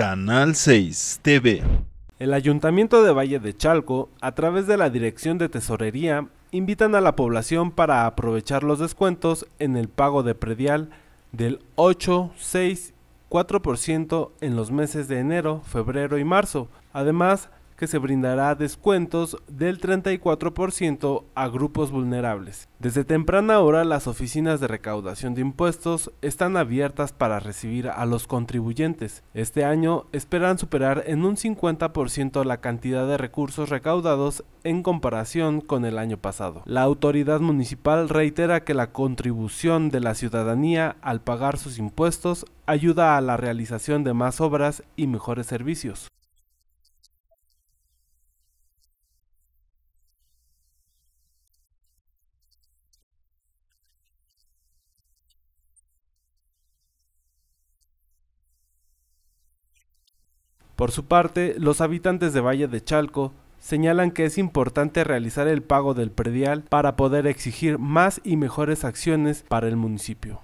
Canal 6 TV. El Ayuntamiento de Valle de Chalco, a través de la Dirección de Tesorería, invitan a la población para aprovechar los descuentos en el pago de predial del 8, 6, 4% en los meses de enero, febrero y marzo. Además, que se brindará descuentos del 34% a grupos vulnerables. Desde temprana hora las oficinas de recaudación de impuestos están abiertas para recibir a los contribuyentes. Este año esperan superar en un 50% la cantidad de recursos recaudados en comparación con el año pasado. La autoridad municipal reitera que la contribución de la ciudadanía al pagar sus impuestos ayuda a la realización de más obras y mejores servicios. Por su parte, los habitantes de Valle de Chalco señalan que es importante realizar el pago del predial para poder exigir más y mejores acciones para el municipio.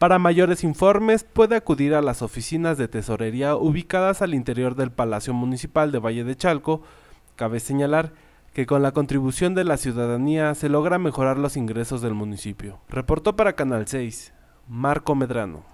Para mayores informes puede acudir a las oficinas de tesorería ubicadas al interior del Palacio Municipal de Valle de Chalco. Cabe señalar que con la contribución de la ciudadanía se logra mejorar los ingresos del municipio. Reportó para Canal 6, Marco Medrano.